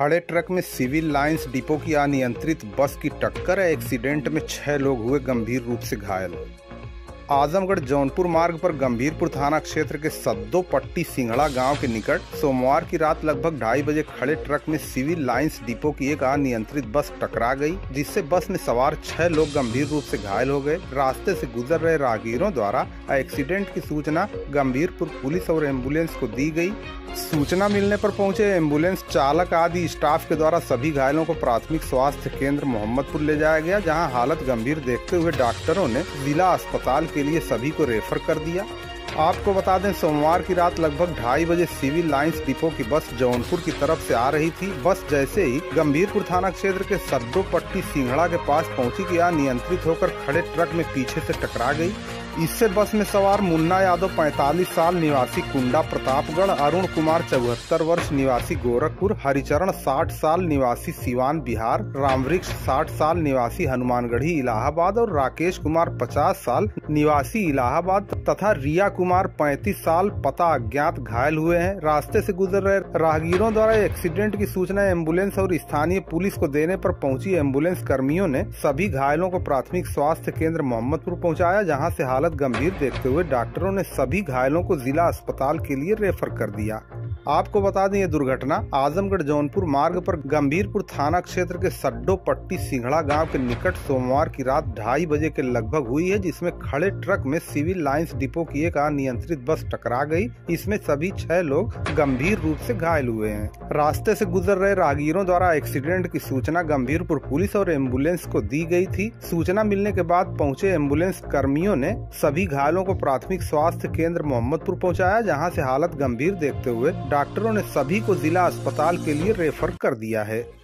खड़े ट्रक में civil lines depot की अनियंत्रित बस की टक्कर एक्सीडेंट में छह लोग हुए गंभीर रूप से घायल। आजमगढ़ जौनपुर मार्ग पर गंभीरपुर थाना क्षेत्र के सद्दो पट्टी सिंगड़ा गाँव के निकट सोमवार की रात लगभग ढाई बजे खड़े ट्रक में सिविल लाइंस डिपो की एक अनियंत्रित बस टकरा गई, जिससे बस में सवार छह लोग गंभीर रूप से घायल हो गए। रास्ते से गुजर रहे राहगीरों द्वारा एक्सीडेंट की सूचना गंभीरपुर पुलिस और एंबुलेंस को दी गई। सूचना मिलने पर पहुँचे एंबुलेंस चालक आदि स्टाफ के द्वारा सभी घायलों को प्राथमिक स्वास्थ्य केंद्र मोहम्मदपुर ले जाया गया, जहाँ हालत गंभीर देखते हुए डॉक्टरों ने जिला अस्पताल के लिए सभी को रेफर कर दिया। आपको बता दें, सोमवार की रात लगभग ढाई बजे सिविल लाइंस डिपो की बस जौनपुर की तरफ़ से आ रही थी। बस जैसे ही गंभीरपुर थाना क्षेत्र के सद्दो पट्टी सिंघड़ा के पास पहुँची गया नियंत्रित होकर खड़े ट्रक में पीछे से टकरा गई। इससे बस में सवार मुन्ना यादव 45 साल, निवासी कुंडा प्रतापगढ़, अरुण कुमार चौहत्तर वर्ष, निवासी गोरखपुर, हरिचरण 60 साल, निवासी सिवान बिहार, रामवृक्ष 60 साल, निवासी हनुमानगढ़ी इलाहाबाद और राकेश कुमार 50 साल, निवासी इलाहाबाद तथा रिया कुमार 35 साल पता अज्ञात घायल हुए हैं। रास्ते से गुजर रहे राहगीरों द्वारा एक्सीडेंट की सूचना एंबुलेंस और स्थानीय पुलिस को देने पर पहुँची एंबुलेंस कर्मियों ने सभी घायलों को प्राथमिक स्वास्थ्य केंद्र मोहम्मदपुर पहुँचाया, जहाँ से हालत गंभीर देखते हुए डॉक्टरों ने सभी घायलों को जिला अस्पताल के लिए रेफर कर दिया। आपको बता दें ये दुर्घटना आजमगढ़ जौनपुर मार्ग पर गंभीरपुर थाना क्षेत्र के सड्डो पट्टी सिंघड़ा गाँव के निकट सोमवार की रात ढाई बजे के लगभग हुई है, जिसमें खड़े ट्रक में सिविल लाइंस डिपो की एक अनियंत्रित बस टकरा गई। इसमें सभी छह लोग गंभीर रूप से घायल हुए हैं। रास्ते से गुजर रहे राहगीरों द्वारा एक्सीडेंट की सूचना गंभीरपुर पुलिस और एंबुलेंस को दी गई थी। सूचना मिलने के बाद पहुँचे एंबुलेंस कर्मियों ने सभी घायलों को प्राथमिक स्वास्थ्य केंद्र मोहम्मदपुर पहुँचाया, जहाँ से हालत गंभीर देखते हुए डॉक्टरों ने सभी को जिला अस्पताल के लिए रेफर कर दिया है।